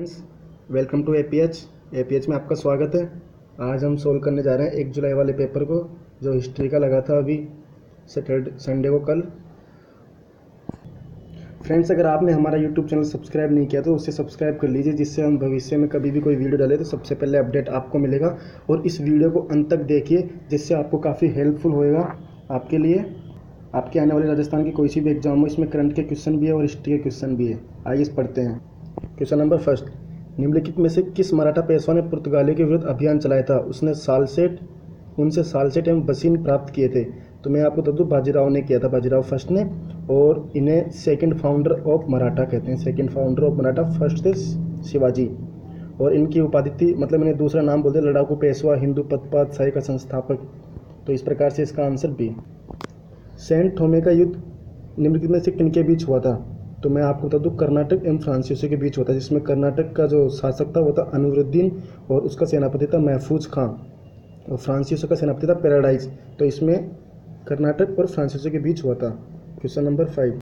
Friends welcome to A P H A P H में आपका स्वागत है। आज हम सोल्व करने जा रहे हैं एक जुलाई वाले पेपर को, जो हिस्ट्री का लगा था अभी सैटरडे संडे को कल। फ्रेंड्स अगर आपने हमारा यूट्यूब चैनल सब्सक्राइब नहीं किया तो उसे सब्सक्राइब कर लीजिए, जिससे हम भविष्य में कभी भी कोई वीडियो डालें तो सबसे पहले अपडेट आपको मिलेगा। और इस वीडियो को अंत तक देखिए, जिससे आपको काफ़ी हेल्पफुल होएगा आपके लिए। आपके आने वाले राजस्थान की कोई सी भी एग्ज़ाम हो, इसमें करंट के क्वेश्चन भी है और हिस्ट्री के क्वेश्चन भी है। आइए पढ़ते हैं। क्वेश्चन नंबर फ़र्स्ट निम्नलिखित में से किस मराठा पेशवा ने पुर्तगालियों के विरुद्ध अभियान चलाया था? उसने सालसेट, उनसे सालसेट एवं बसीन प्राप्त किए थे। तो मैं आपको बता दूँ, बाजीराव ने किया था। बाजीराव फ़र्स्ट ने, और इन्हें सेकंड फाउंडर ऑफ़ मराठा कहते हैं। Second founder of Maratha first थे शिवाजी। और इनकी उपाधि थी मतलब इन्हें दूसरा नाम बोलते लड़ाकू पेशवा हिंदू पदपात शाही का संस्थापक। तो इस प्रकार से इसका आंसर बी सेंट थोमे का युद्ध निम्नलिखित में से किन के बीच हुआ था? तो मैं आपको बता दूँ, कर्नाटक एवं फ्रांसीसी के बीच होता है, जिसमें कर्नाटक का जो शासक था वो था अनुरुद्दीन और उसका सेनापति था महफूज खां और फ्रांसीसी का सेनापति था पैराडाइज। तो इसमें कर्नाटक और फ्रांसीसी के बीच हुआ था। Question number five.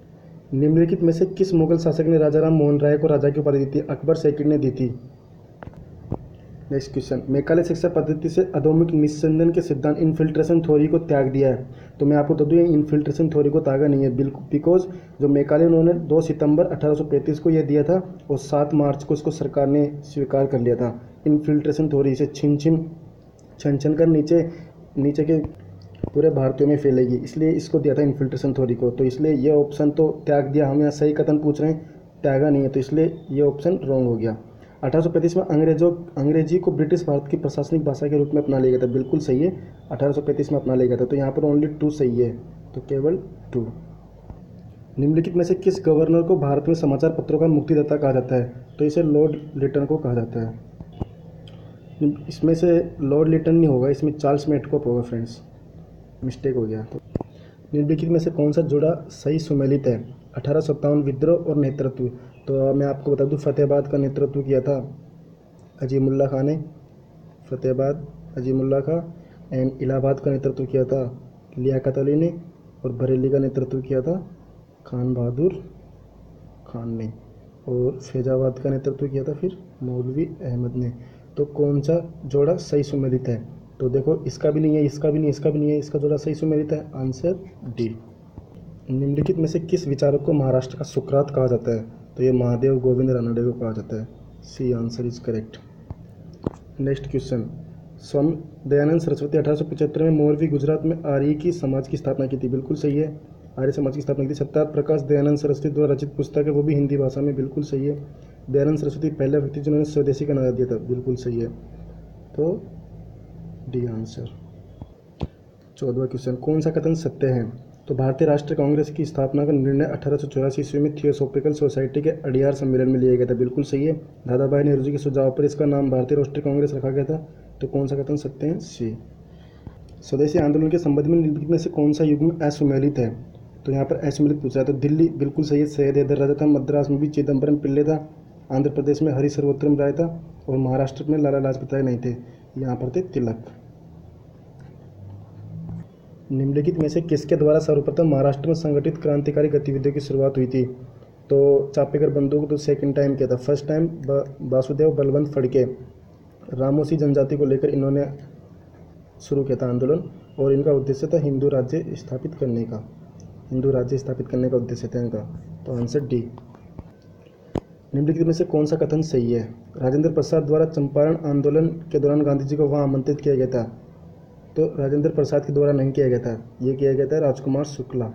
निम्नलिखित में से किस मुगल शासक ने राजा राम मोहन राय को राजा की उपाधि दी थी? अकबर सेकंड ने दी थी। नेक्स्ट क्वेश्चन मेकाले शिक्षा पद्धति से अधोमुख निस्संदन के सिद्धांत इन्फिल्ट्रेशन थ्योरी को त्याग दिया है। तो मैं आपको बता दूँ इन्फिल्ट्रेशन थ्योरी को त्यागा नहीं है। बिल्कुल बिकॉज़ जो मेकाले उन्होंने 2 सितंबर 1835 को यह दिया था, और 7 मार्च को इसको सरकार ने स्वीकार कर लिया था। इन्फिल्ट्रेशन थ्योरी से छिन छिन, छन छन कर नीचे नीचे के पूरे भारतीयों में फैलेगी। इसलिए इसको दिया था इन्फिल्ट्रेशन थ्योरी को। तो इसलिए यह ऑप्शन तो त्याग दिया। हम यहाँ सही कथन पूछ रहे हैं, त्यागा नहीं है। तो इसलिए यह ऑप्शन रॉन्ग हो गया। अठारह सौ पैंतीस में अंग्रेज़ों, अंग्रेज़ी को ब्रिटिश भारत की प्रशासनिक भाषा के रूप में अपना लिया गया था। बिल्कुल सही है, अठारह में अपना लिया गया था। तो यहाँ पर ओनली टू सही है तो केवल टू निम्नलिखित में से किस गवर्नर को भारत में समाचार पत्रों का मुक्तिदाता कहा जाता है? तो इसे लॉर्ड लिटन को कहा जाता है। इसमें से लॉर्ड लिटन नहीं होगा, इसमें चार्ल्स मेटकॉप होगा फ्रेंड्स मिस्टेक हो गया। तो निम्नलिखित में से कौन सा जुड़ा सही सुमेलित है? अठारह विद्रोह और नेतृत्व। तो मैं आपको बता दूँ, फतेहाबाद का नेतृत्व किया था अजीमुल्ला खां ने। फतेहाबाद, अजीमुल्ला खां एंड इलाहाबाद का नेतृत्व किया था लियाकत अली ने और बरेली का नेतृत्व किया था खान बहादुर खान ने और फैजाबाद का नेतृत्व किया था फिर मौलवी अहमद ने। तो कौन सा जोड़ा सही सुमेलित है? तो देखो, इसका भी नहीं है, इसका भी नहीं, इसका भी नहीं है, इसका जोड़ा सही सुमेलित है। Answer D. निम्नलिखित में से किस विचारक को महाराष्ट्र का सुकरात कहा जाता है? तो ये महादेव गोविंद रानडे को कहा जाता है। C answer is correct next question Swami Dayanand Saraswati अठारह सौ पचहत्तर में मोरवी गुजरात में आर्य की समाज की स्थापना की थी। बिल्कुल सही है। आर्य समाज की स्थापना की थी। सत्यार्थ प्रकाश दयानंद सरस्वती द्वारा रचित पुस्तक है। वो भी हिंदी भाषा में। बिल्कुल सही है। दयानंद सरस्वती पहला व्यक्ति जिन्होंने स्वदेशी का नारा दिया था। बिल्कुल सही है। तो डी आंसर चौदवा क्वेश्चन कौन सा कथन सत्य है? तो भारतीय राष्ट्रीय कांग्रेस की स्थापना का निर्णय अठारह सौ चौरासी ईस्वी में थियोसोफिकल सोसाइटी के अडियार सम्मेलन में लिया गया था। बिल्कुल सही है। दादा भाई नेहरू जी के सुझाव पर इसका नाम भारतीय राष्ट्रीय कांग्रेस रखा गया था। तो कौन सा कथन सकते हैं? सी। स्वदेशी आंदोलन के संबंध में निम्नलिखित में से कौन सा युग में असुमेलित है? तो यहाँ पर असुमेलित पूछा तो दिल्ली, बिल्कुल सही है। सैयद हैदर राजा था, मद्रास में भी चिदम्बरम पिल्ले था, आंध्र प्रदेश में हरि सर्वोत्तम राय था और महाराष्ट्र में लाला लाजपत राय नहीं थे। यहाँ पर थे तिलक। निम्नलिखित में से किसके द्वारा सर्वप्रथम महाराष्ट्र में संगठित क्रांतिकारी गतिविधियों की शुरुआत हुई थी? तो चापेकर बंधु को तो सेकंड टाइम किया था। फ़र्स्ट टाइम वासुदेव बलवंत फड़के, रामोसी जनजाति को लेकर इन्होंने शुरू किया था आंदोलन और इनका उद्देश्य था हिंदू राज्य स्थापित करने का। हिंदू राज्य स्थापित करने का उद्देश्य था इनका। तो आंसर डी निम्नलिखित में से कौन सा कथन सही है? राजेंद्र प्रसाद द्वारा चंपारण आंदोलन के दौरान गांधी जी को वहाँ आमंत्रित किया गया था। तो राजेंद्र प्रसाद के द्वारा नहीं किया गया था। ये किया गया था राजकुमार शुक्ला।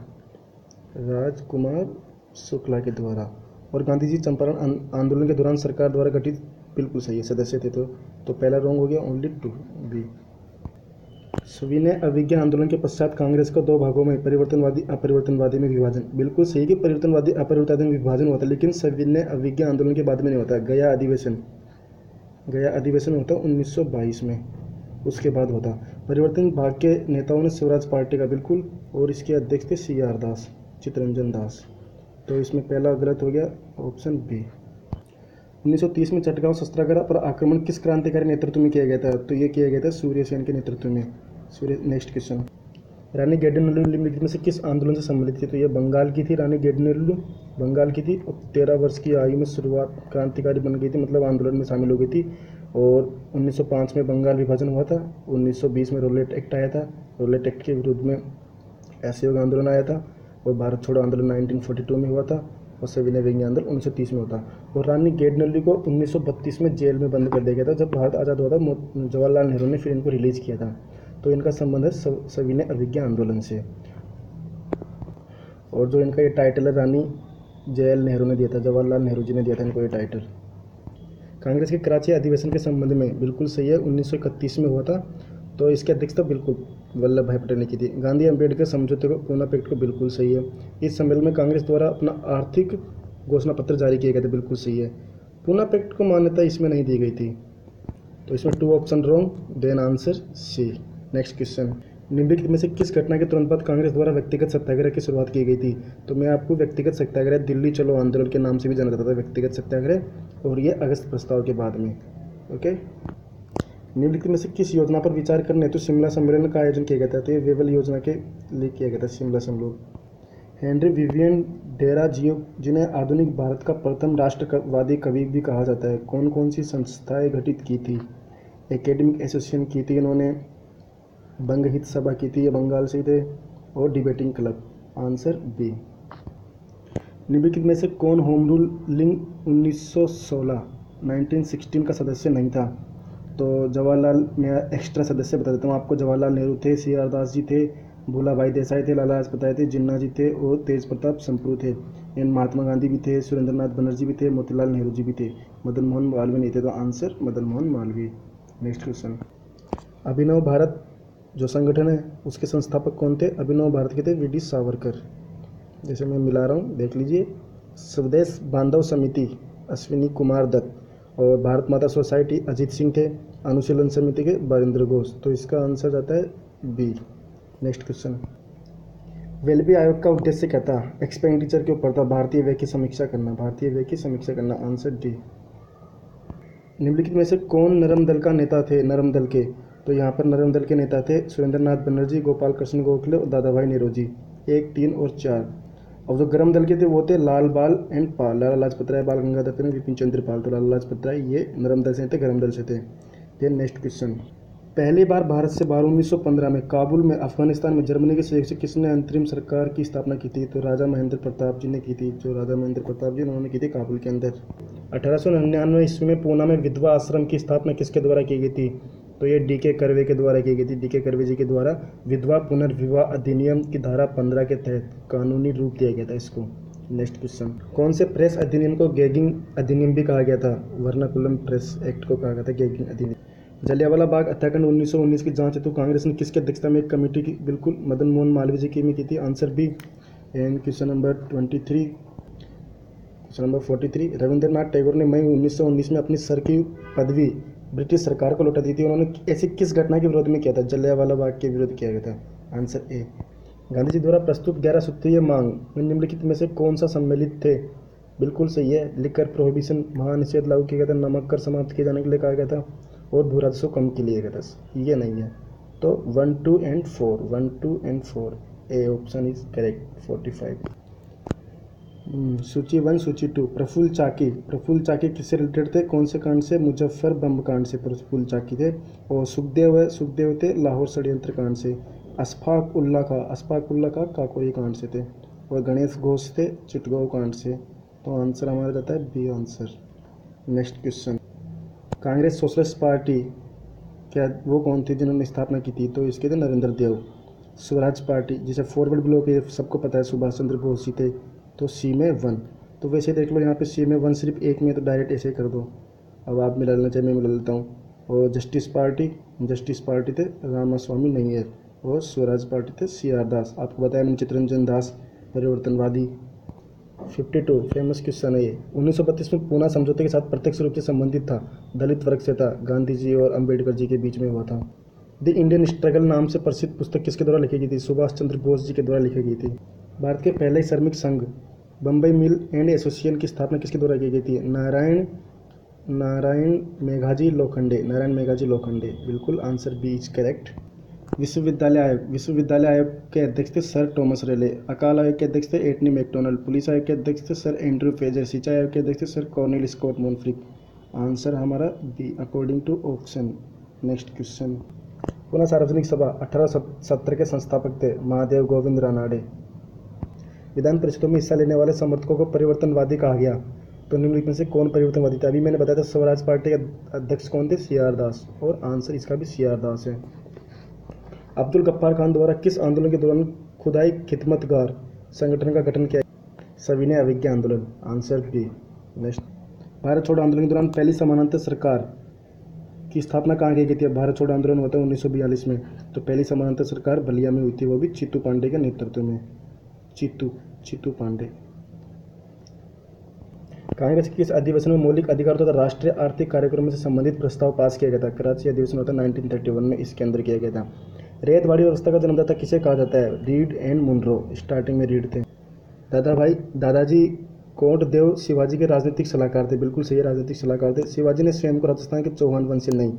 राजकुमार शुक्ला के द्वारा। और गांधी जी चंपारण आंदोलन के दौरान सरकार द्वारा गठित बिल्कुल सही है, सदस्य थे तो। तो पहला रॉन्ग हो गया ओनली टू बी सविनय अभिज्ञान आंदोलन के पश्चात कांग्रेस का दो भागों में परिवर्तनवादी, अपरिवर्तनवादी में विभाजन। बिल्कुल सही कि परिवर्तनवादी, अपरिवर्तनवादी में विभाजन होता है, लेकिन सविनय अभिज्ञान आंदोलन के बाद में नहीं होता। गया अधिवेशन। गया अधिवेशन होता उन्नीस सौ बाईस में। उसके बाद होता। परिवर्तन भाग के नेताओं ने स्वराज पार्टी का बिल्कुल और इसके अध्यक्ष थे सी आर दास, चितरंजन दास। तो इसमें पहला गलत हो गया, ऑप्शन बी 1930 में चटगांव शस्त्रागार पर आक्रमण किस क्रांतिकारी नेतृत्व में किया गया था? तो ये किया गया था सूर्य सेन के नेतृत्व में। सूर्य नेक्स्ट क्वेश्चन रानी गेडिनल्लू निम्नलिखित में से किस आंदोलन से सम्मिलित थी? तो ये बंगाल की थी, रानी गेडिनल्लू बंगाल की थी और तेरह वर्ष की आयु में शुरुआत क्रांतिकारी बन गई थी मतलब आंदोलन में शामिल हो गई थी। और 1905 में बंगाल विभाजन हुआ था 1920 में रोलेट एक्ट आया था, रोलेट एक्ट के विरुद्ध में असहयोग आंदोलन आया था और भारत छोड़ो आंदोलन 1942 में हुआ था और सविनय विज्ञान आंदोलन 1930 में होता। और रानी गेडनल्ली को 1932 में जेल में बंद कर दिया गया था, जब भारत आज़ाद हुआ था जवाहरलाल नेहरू ने फिर इनको रिलीज़ किया था। तो इनका संबंध है सविनय अभिज्ञा आंदोलन से। और जो इनका ये टाइटल है, रानी जयल नेहरू ने दिया था, जवाहरलाल नेहरू जी ने दिया था इनको ये टाइटल कांग्रेस के कराची अधिवेशन के संबंध में बिल्कुल सही है, उन्नीस सौ इकतीस में हुआ था। तो इसकी अध्यक्षता बिल्कुल वल्लभ भाई पटेल ने की थी। गांधी अंबेडकर समझौते को, पूना पैक्ट को बिल्कुल सही है। इस सम्मेलन में कांग्रेस द्वारा अपना आर्थिक घोषणा पत्र जारी किए गए थे, बिल्कुल सही है। पूना पैक्ट को मान्यता इसमें नहीं दी गई थी। तो इसमें two option wrong then answer C next question निम्नलिखित में से किस घटना के तुरंत बाद कांग्रेस द्वारा व्यक्तिगत सत्याग्रह की शुरुआत की गई थी? तो मैं आपको व्यक्तिगत सत्याग्रह, दिल्ली चलो आंदोलन के नाम से भी जाना जाता था व्यक्तिगत सत्याग्रह और ये अगस्त प्रस्ताव के बाद में, ओके? निम्नलिखित में से किस योजना पर विचार करने तो शिमला सम्मेलन का आयोजन किया गया था? तो ये वेबल योजना के लिए किया गया था, शिमला सम्मेलन। हेनरी विवियन डेरा जियो, जिन्हें आधुनिक भारत का प्रथम राष्ट्रवादी कवि भी कहा जाता है। कौन कौन सी संस्थाएँ गठित की थी? एकेडमिक एसोसिएशन की थी इन्होंने। बंग हित सभा की थी बंगाल से थे, और डिबेटिंग क्लब आंसर बी निम्नलिखित में से कौन होम रूल लिंग 1916 1916 का सदस्य नहीं था? तो जवाहरलाल मैं एक्स्ट्रा सदस्य बता देता हूँ आपको। जवाहरलाल नेहरू थे, सी आर दास जी थे भोला भाई देसाई थे, लाला लाजपत थे, जिन्ना जी थे, और तेज प्रताप संप्रू थे। एन महात्मा गांधी भी थे सुरेंद्र नाथ बनर्जी भी थे, मोतीलाल नेहरू जी भी थे। मदन मोहन मालवीय नहीं थे तो answer Madan Mohan Malviya. Next question Abhinav Bharat जो संगठन है, उसके संस्थापक कौन थे? अभिनव भारत के थे वी डी सावरकर। जैसे मैं मिला रहा हूँ, देख लीजिए। स्वदेश बांधव समिति, अश्विनी कुमार दत्त और भारत माता सोसाइटी अजीत सिंह थे। अनुशीलन समिति के बारिंद्र घोष। तो इसका आंसर जाता है बी। Next question. वेलबी आयोग का उद्देश्य क्या था? एक्सपेंडिचर के ऊपर था। भारतीय व्यय की समीक्षा करना। भारतीय व्यय की समीक्षा करना। Answer D. निम्नलिखित में से कौन नरम दल का नेता थे? नरम दल के तो यहाँ पर नरम दल के नेता थे सुरेंद्र नाथ बनर्जी गोपाल कृष्ण गोखले और दादा भाई नेरोजी एक, तीन और चार। और जो गर्म दल के थे वो थे लाल बाल एंड पाल लाला लाजपत राय, बाल गंगाधर तिलक, विपिन चंद्र पाल। तो लाला लाजपत राय ये नरम दल से थे, गर्म दल से थे। ये नेक्स्ट क्वेश्चन पहली बार भारत से बारह उन्नीस में काबुल में अफ़गानिस्तान में जर्मनी के सहयोग से किसने अंतरिम सरकार की स्थापना की थी? तो राजा महेंद्र प्रताप जी ने की थी। जो राजा महेंद्र प्रताप जी उन्होंने की थी काबुल के अंदर। अठारह सौ निन्यानवे ईस्वी में पूना में विधवा आश्रम की स्थापना किसके द्वारा की गई थी? तो ये डी के करवे के द्वारा की गई थी। डी के करवे जी के द्वारा विधवा पुनर्विवाह अधिनियम की धारा पंद्रह के तहत कानूनी रूप दिया गया था इसको। नेक्स्ट क्वेश्चन कौन से प्रेस अधिनियम को गैगिंग अधिनियम भी कहा गया था? वर्नाकुलम प्रेस एक्ट को कहा गया था गैगिंग अधिनियम। जलियावाला बाग हत्याकांड 1919 की जाँच हेतु कांग्रेस ने किसकी अध्यक्षता में एक कमेटी की बिल्कुल मदन मोहन मालवीय जी की में की थी? Answer B and question number twenty three question number forty three Rabindranath Tagore ने मई 1919 में अपनी सर की पदवी ब्रिटिश सरकार को लौटा दी थी। उन्होंने ऐसी किस घटना के विरोध में किया था? जलियावाला बाग के विरोध किया गया था। Answer A. गांधी जी द्वारा प्रस्तुत ग्यारह सूत्रीय मांग निम्नलिखित में से कौन सा सम्मिलित थे? बिल्कुल सही है। लिकर प्रोहिबिशन महानिषेध लागू किया गया था। नमक कर समाप्त किए जाने के लिए कहा गया था और भू राजस्व कम के लिए गया था। ये नहीं है। तो one, two and four. One, two and four. A option is correct. Forty five. सूची वन, सूची टू, प्रफुल्ल चाकी। प्रफुल्ल चाकी किससे रिलेटेड थे? कौन से कांड से? मुजफ्फर बम कांड से प्रफुल्ल चाकी थे। और सुखदेव सुखदेव थे लाहौर षड्यंत्र कांड से। अशफाक उल्ला का अशफाक उल्ला का काकोरी कांड से थे। और गणेश घोष थे चिटगांव कांड से। तो आंसर हमारा जाता है B answer. Next question Congress socialist party, क्या वो कौन थी जिन्होंने स्थापना की थी? तो इसके थे नरेंद्र देव। स्वराज पार्टी, जिसे फॉरवर्ड ब्लॉक सबको पता है, सुभाष चंद्र बोस जी थे। तो सी में वन तो वैसे देख लो, यहाँ पे सी में वन सिर्फ़ एक में तो डायरेक्ट ऐसे कर दो। अब आप मिला लेना चाहिए मैं मिला लेता हूँ। और जस्टिस पार्टी जस्टिस पार्टी थे रामास्वामी नैयर और स्वराज पार्टी थे सी आर दास आपको बताया मैंने चित्रंजन दास परिवर्तनवादी। फिफ्टी टू फ़ेमस क्वेश्चन है। ये उन्नीस सौ बत्तीस में पूना समझौते के साथ प्रत्यक्ष रूप से संबंधित था। दलित वर्ग से था। गांधी जी और अंबेडकर जी के बीच में हुआ था। द इंडियन स्ट्रगल नाम से प्रसिद्ध पुस्तक किसके द्वारा लिखी गई थी? सुभाष चंद्र बोस जी के द्वारा लिखी गई थी। भारत के पहले श्रमिक संघ बम्बई मिल एंड एसोसिएशन की स्थापना किसके द्वारा की गई थी? नारायण नारायण मेघाजी लोखंडे। नारायण मेघाजी लोखंडे। बिल्कुल आंसर बी इज़ करेक्ट। विश्वविद्यालय आयोग विश्वविद्यालय आयोग के अध्यक्ष थे सर टॉमस रेले। अकाल आयोग के अध्यक्ष थे एटनी मैकडोनल्ड। पुलिस आयोग के अध्यक्ष थे सर एंड्रू फेजर। सिंचाई आयोग के अध्यक्ष थे sir Colin Scott Moncrieff. Answer हमारा B according to option. Next question. पुनः सार्वजनिक सभा, अठारह सत्तर के संस्थापक थे महादेव गोविंद रानाडे। विधान परिषदों में हिस्सा लेने वाले समर्थकों को परिवर्तनवादी कहा गया। तो निम्नलिखित में से कौन परिवर्तनवादी था? अभी मैंने बताया था स्वराज पार्टी के अध्यक्ष कौन थे? C R Das. और आंसर इसका भी सी आर दास है। अब्दुल गफ्फार खान द्वारा किस आंदोलन के दौरान खुदाई खिदमतगार संगठन का गठन किया सविनय अभिज्ञा आंदोलन। Answer B. नेक्स्ट। भारत छोड़ो आंदोलन के दौरान पहली समानांतर सरकार की स्थापना कहाँ की गई थी? भारत छोड़ो, आंदोलन होता है उन्नीस में। तो पहली समानांतर सरकार बलिया में हुई थी, वो भी चित्तू पांडे के नेतृत्व में। चित्तू चित्तू पांडे। कांग्रेस के किस अधिवेशन में मौलिक अधिकार तथा राष्ट्रीय आर्थिक कार्यक्रमों से संबंधित प्रस्ताव पास किया गया था। कराची अधिवेशन होता है 1931 में, इसके अंदर किया गया था। रेतवाड़ी व्यवस्था का जन्मदाता किसे कहा जाता है? रीड एंड मुनरो स्टार्टिंग में रीड थे। दादा भाई, दादाजी कोट देव शिवाजी के राजनीतिक सलाहकार थे। बिल्कुल सही राजनीतिक सलाहकार थे। शिवाजी ने स्वयं को राजस्थान के चौहान वंश से नहीं,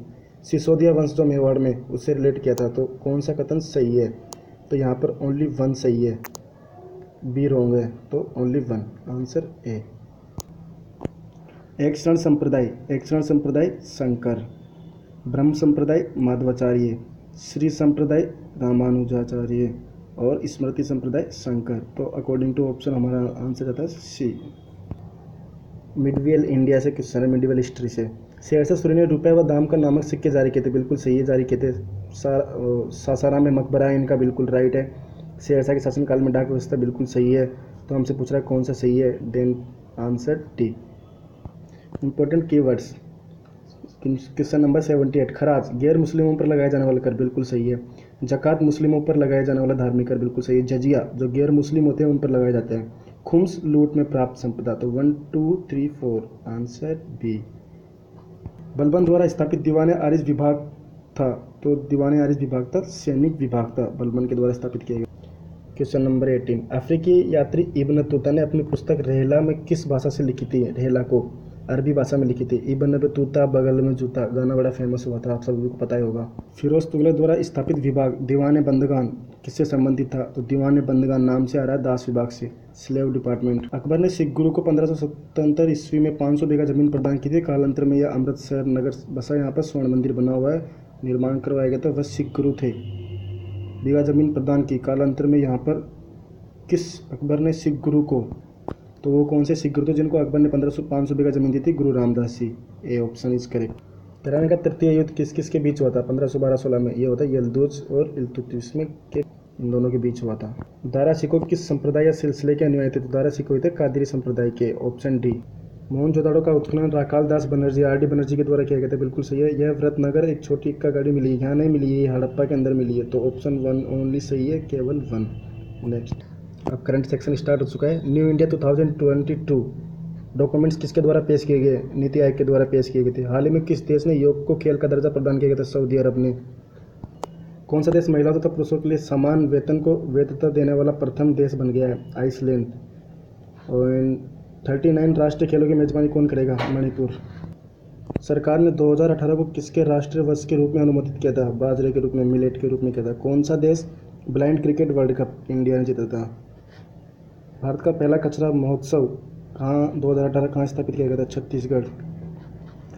सिसोदिया वंश जो मेवाड़ में, उससे रिलेट किया था। तो कौन सा कथन सही है? तो यहाँ पर ओनली वन सही है। बी रोंग है। तो ओनली वन आंसर ए एक शरण संप्रदाय, एक शरण संप्रदाय शंकर। ब्रह्म संप्रदाय माधवाचार्य। श्री संप्रदाय रामानुजाचार्य। और स्मृति संप्रदाय शंकर तो अकॉर्डिंग टू ऑप्शन हमारा आंसर आता है सी मिडवियल इंडिया से क्वेश्चन है मिडवियल हिस्ट्री से? शेरशाह सूर्य ने रुपये व दाम का नामक सिक्के जारी किए थे, बिल्कुल सही है, जारी किए थे। सासाराम में मकबरा है, इनका बिल्कुल राइट है। शेरशाह के शासनकाल में डाक व्यवस्था बिल्कुल सही है। तो हमसे पूछ रहा है कौन सा सही है? Then answer the important keywords question number seventy eight खराज गैर मुस्लिमों पर लगाया जाने वाला कर बिल्कुल सही है। जक़ात मुस्लिमों पर लगाया जाने वाला धार्मिक कर बिल्कुल सही है। जजिया, जो गैर मुस्लिम होते हैं, उन पर लगाए जाते हैं। खुम्स, लूट में प्राप्त संपदा। तो one, two, three, four, answer B. Balban द्वारा स्थापित दीवान आरिज विभाग था तो दीवान आरिज विभाग था, सैनिक विभाग था बलबन के द्वारा स्थापित किया गया। Question number eighteen. अफ्रीकी यात्री इब्न तुता ने अपनी पुस्तक रेहला में किस भाषा से लिखी थी? रेहला को। अरबी भाषा में लिखी थी। इबन पे तूता, बगल में जूता, गाना बड़ा फ़ेमस हुआ था, आप सभी को पता ही होगा। फिरोज तुगलक द्वारा स्थापित विभाग, दीवान बंदगान, किससे संबंधित था? तो दीवान बंदगान नाम से आ रहा है दास विभाग से स्लेव डिपार्टमेंट अकबर ने सिख गुरु को पंद्रह सौ ईस्वी में पाँच बीघा ज़मीन प्रदान की थी। कालांतर में यह अमृतसर नगर बसा यहाँ पर स्वर्ण मंदिर बना हुआ है, निर्माण करवाया गया था, वह सिख गुरु थे। बीघा ज़मीन प्रदान की। कालांतर में यहाँ पर किस अकबर ने सिख गुरु को तो वो कौन से सिख गुरु थे जिनको अकबर ने पंद्रह सौ पाँच सौ बीघा ज़मीन दी थी? Guru Ramdas ji. A option is correct Tarain का तृतीय युद्ध किस किस के बीच हुआ था? पंद्रह सौ बारह सोलह में ये होता है, यलदूज और इलतुतमिश के इन दोनों के बीच हुआ था। दारा सिखो किस संप्रदाय या सिलसिले के अनुयायी थे? तो दारा सिखो थे, कादरी संप्रदाय के। ऑप्शन डी मोहन जोदाड़ो का उत्खनन राकाल दास बनर्जी, आर डी बनर्जी के द्वारा किया गया था। बिल्कुल सही है, यह व्रतनगर, एक छोटी इक्का गाड़ी मिली यहाँ नहीं मिली है हड़प्पा के अंदर मिली है। तो ऑप्शन वन ओनली सही है, केवल वन नेक्स्ट अब करंट सेक्शन स्टार्ट हो चुका है। न्यू इंडिया 2022 डॉक्यूमेंट्स किसके द्वारा पेश किए गए? नीति आयोग के द्वारा पेश किए गए थे। हाल ही में किस देश ने योग को खेल का दर्जा प्रदान किया गया था? सऊदी अरब ने। कौन सा देश महिलाओं तथा पुरुषों के लिए समान वेतन को वैधता देने वाला प्रथम देश बन गया है? आइसलैंड। और थर्टी नाइन राष्ट्रीय खेलों की मेजबानी कौन करेगा? मणिपुर। सरकार ने 2018 को किसके राष्ट्रीय वर्ष के रूप में अनुमोदित किया था? बाजरे के रूप में मिलेट के रूप में किया था। कौन सा देश blind cricket world cup India ने जीता था? भारत का पहला कचरा महोत्सव कहाँ दो हज़ार अठारह कहाँ स्थापित किया गया था? छत्तीसगढ़।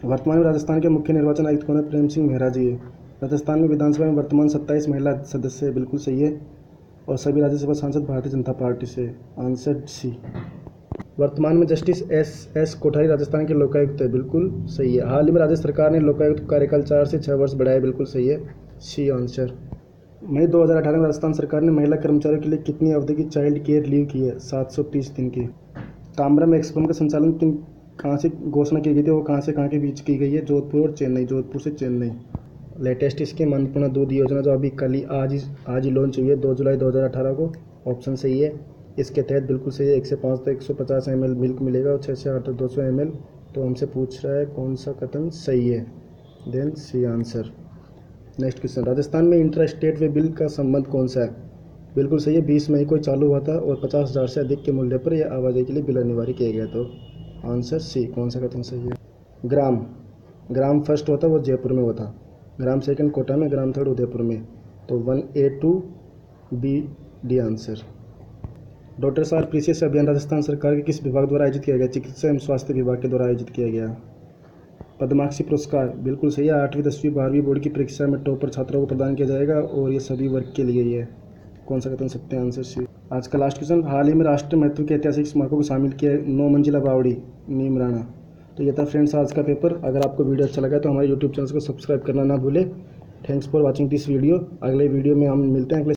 वर्तमान में राजस्थान के मुख्य निर्वाचन आयुक्त कौन है? प्रेम सिंह मेहरा जी है। राजस्थान में विधानसभा में वर्तमान सत्ताईस महिला सदस्य बिल्कुल सही है और सभी राज्यसभा सांसद भारतीय जनता पार्टी से आंसर सी। वर्तमान में justice S S Kothari Rajasthan के लोकायुक्त है, बिल्कुल सही है। हाल ही में राज्य सरकार ने लोकायुक्त कार्यकाल चार से छः वर्ष बढ़ाया बिल्कुल सही है। C answer. मई 2018 में राजस्थान सरकार ने महिला कर्मचारियों के लिए कितनी अवधि की चाइल्ड केयर लीव की है? 730 दिन की। ताम्रम एक्सपोन का संचालन किन, कहाँ से घोषणा की गई थी और कहाँ से कहाँ के बीच की गई है? जोधपुर और चेन्नई, जोधपुर से चेन्नई। लेटेस्ट स्कीम अन्नपूर्णा दूध योजना जो अभी कल ही आज ही आज ही लॉन्च हुई है, दो जुलाई 2018 को। ऑप्शन सही है। इसके तहत बिल्कुल सही है। एक से पाँच तक एक सौ पचास एम एल मिल्क मिलेगा और छः से आठ तक दो सौ एम एल तो हमसे पूछ रहा है कौन सा कथन सही है? Then C answer next question Rajasthan में इंटर स्टेट वे बिल का संबंध कौन सा है? बिल्कुल सही है, बीस मई को चालू हुआ था और पचास हज़ार से अधिक के मूल्य पर यह आवाजाही के लिए बिल अनिवार्य किया गया तो आंसर सी कौन सा कथन सही है? ग्राम। ग्राम फ़र्स्ट होता वो जयपुर में होता ग्राम सेकंड कोटा में, ग्राम थर्ड उदयपुर में। तो one A two B D answer doctor सार प्रीसियस अभियान राजस्थान सरकार के किस विभाग द्वारा आयोजित किया गया? चिकित्सा एवं स्वास्थ्य विभाग के द्वारा आयोजित किया गया। पद्माक्षी पुरस्कार, बिल्कुल सही है, आठवीं, दसवीं, बारहवीं बोर्ड की परीक्षा में टॉपर छात्रों को प्रदान किया जाएगा और ये सभी वर्ग के लिए ही है। कौन सा सकते हैं? आंसर सी आज का लास्ट क्वेश्चन हाल ही में राष्ट्रीय महत्व के ऐतिहासिक स्मारकों को शामिल किया नौ मंजिला बावड़ी नीमराना तो ये था फ्रेंड्स आज का पेपर अगर आपको वीडियो अच्छा लगा तो हमारे यूट्यूब चैनल को सब्सक्राइब करना ना भूले। Thanks for watching this video अगले वीडियो में हम मिलते हैं, अगले